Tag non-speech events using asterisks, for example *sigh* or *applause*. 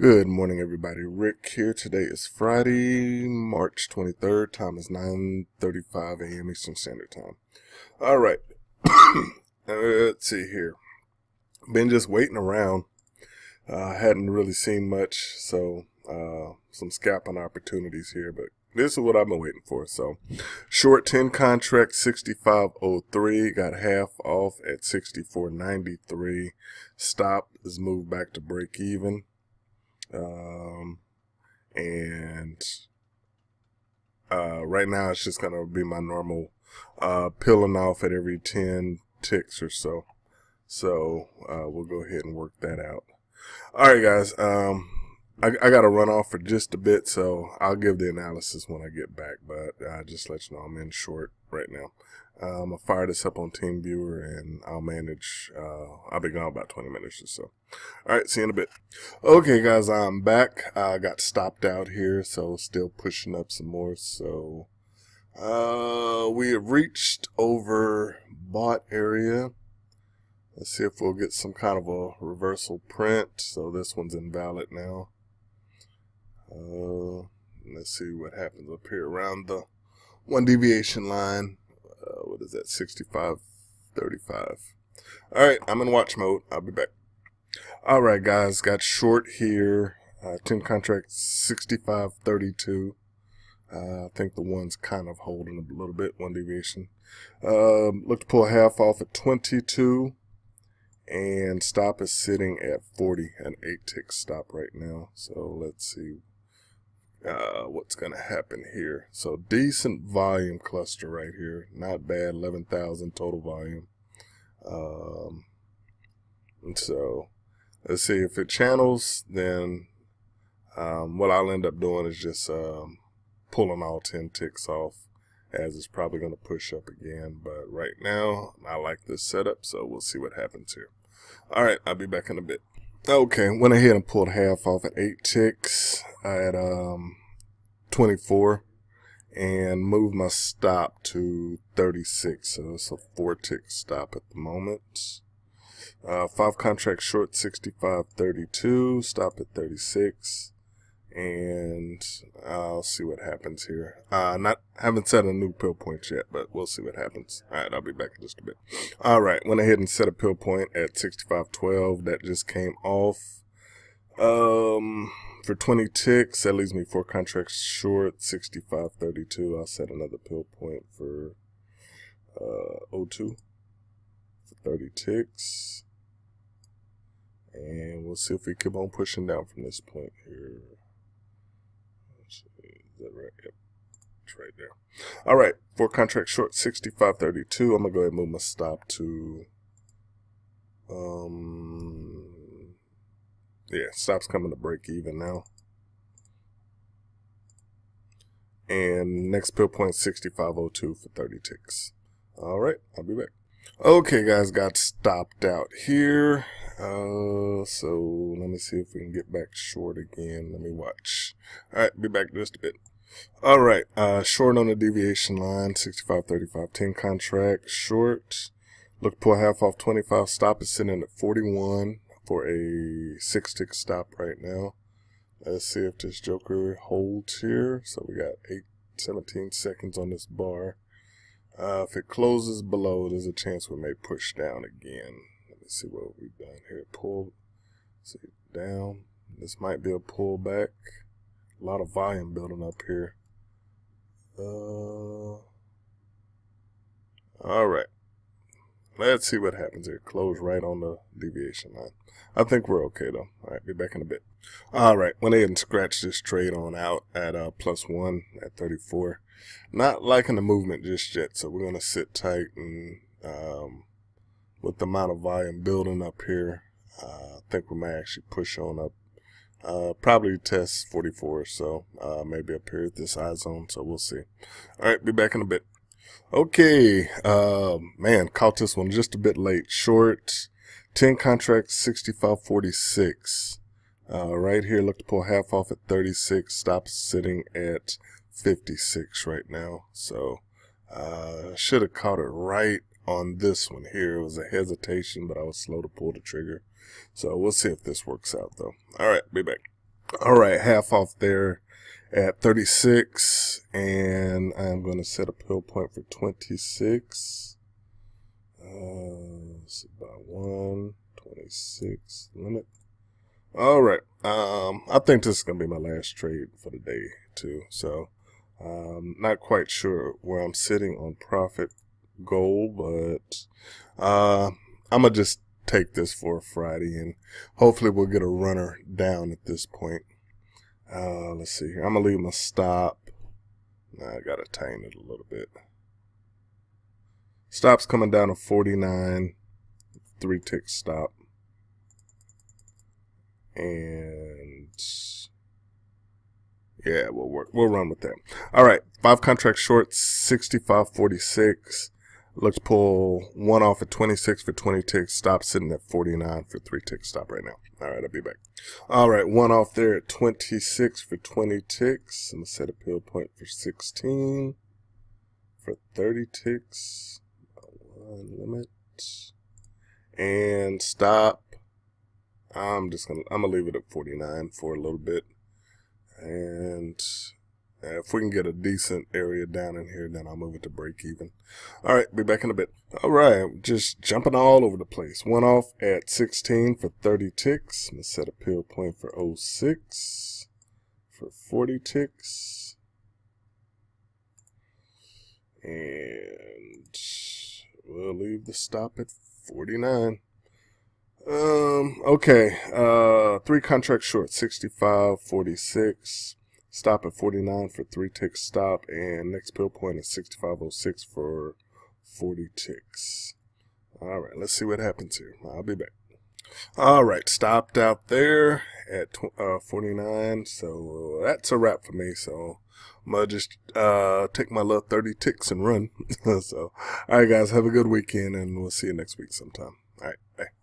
Good morning, everybody. Rick here. Today is Friday, March 23rd. Time is 9.35 a.m. Eastern Standard Time. All right. *coughs* Let's see here. Been just waiting around. Uh, hadn't really seen much, so uh, some scalping opportunities here, but this is what I've been waiting for. So, short 10 contract 6503 got half off at 6493. Stop is moved back to break even. Um, and uh, right now it's just gonna be my normal uh, peeling off at every 10 ticks or so. So uh, we'll go ahead and work that out. All right, guys. Um, I, I got to run off for just a bit, so I'll give the analysis when I get back. But I uh, just let you know I'm in short right now. Um, I'll fire this up on TeamViewer and I'll manage. Uh, I'll be gone about 20 minutes or so. All right, see you in a bit. Okay, guys, I'm back. I got stopped out here, so still pushing up some more. So uh, we have reached over bought area. Let's see if we'll get some kind of a reversal print. So this one's invalid now. Uh, let's see what happens up here around the one deviation line. Uh, what is that? 65, 35. All right, I'm in watch mode. I'll be back. All right, guys, got short here. Uh, 10 contract 65, 32. Uh, I think the one's kind of holding a little bit, one deviation. Um, look to pull half off at 22 and stop is sitting at 40 an 8 tick stop right now so let's see uh, what's going to happen here. So decent volume cluster right here. Not bad, 11,000 total volume. Um, and so let's see if it channels, then um, what I'll end up doing is just um, pulling all 10 ticks off as it's probably going to push up again. But right now, I like this setup, so we'll see what happens here. All right, I'll be back in a bit. Okay, went ahead and pulled half off at eight ticks at um 24 and move my stop to 36. So it's a four tick stop at the moment. Uh, five contracts short 65.32, stop at 36 and I'll see what happens here. Uh, not haven't set a new pill point yet, but we'll see what happens. All right, I'll be back in just a bit. All right, went ahead and set a pill point at 65.12. That just came off. Um, for 20 ticks, that leaves me four contracts short, 65.32. I'll set another pill point for uh, O2 for 30 ticks. And we'll see if we keep on pushing down from this point here. Is that right? Yep. It's right there. All right. Four contract short, 65.32. I'm going to go ahead and move my stop to, um, yeah, stop's coming to break even now. And next pill point, 65.02 for 30 ticks. All right. I'll be back. Okay, guys, got stopped out here. Uh, so let me see if we can get back short again. Let me watch. All right, be back just a bit. All right, uh, short on the deviation line, 65, 35, 10 contract, short. Look, pull half off 25, stop is sitting at 41 for a six tick stop right now. Let's see if this joker holds here. So we got 8, 17 seconds on this bar. Uh, if it closes below, there's a chance we may push down again. Let me see what we've done here. Pull, see, down. This might be a pullback. A lot of volume building up here. Uh, all right. Let's see what happens here. Close right on the deviation line. I think we're okay though. All right, be back in a bit. All right, went ahead and scratched this trade on out at uh, plus one at 34. Not liking the movement just yet, so we're gonna sit tight and um, with the amount of volume building up here, uh, I think we may actually push on up. Uh, probably test 44 or so, uh, maybe up here at this eye zone, so we'll see. All right, be back in a bit. Okay, uh, man, caught this one just a bit late. Short, 10 contracts, 65.46. Uh, right here, look to pull half off at 36. Stop sitting at 56 right now. So, uh, should have caught it right on this one here. It was a hesitation, but I was slow to pull the trigger. So we'll see if this works out though. All right, be back. All right, half off there at 36, and I'm going to set a pill point for 26. Uh, it's about 1, 26 limit. All right. Um, I think this is going to be my last trade for the day, too. So, um, not quite sure where I'm sitting on profit goal, but, uh, I'm going to just take this for Friday and hopefully we'll get a runner down at this point. Uh, let's see here. I'm going to leave my stop. Nah, I got to tighten it a little bit. Stop's coming down to 49. Three tick stop. And yeah, we'll work. We'll run with that. All right. Five contract short, 65.46. Let's pull one off at 26 for 20 ticks. Stop sitting at 49 for three ticks. Stop right now. All right, I'll be back. All right, one off there at 26 for 20 ticks. I'm going to set a pill point for 16 for 30 ticks. One limit. And stop. I'm just going to, I'm going to leave it at 49 for a little bit. And if we can get a decent area down in here, then I'll move it to break even. All right, be back in a bit. All right, just jumping all over the place. One off at 16 for 30 ticks. Let's set a pill point for 06 for 40 ticks. And we'll leave the stop at 49. Um, okay. Uh, three contracts short, 65, 46. Stop at 49 for three ticks stop, and next pill point is 6506 for 40 ticks. All right, let's see what happens here. I'll be back. All right, stopped out there at uh, 49, so that's a wrap for me. So I'm gonna just uh, take my little 30 ticks and run. *laughs* so, all right, guys, have a good weekend, and we'll see you next week sometime. All right, bye.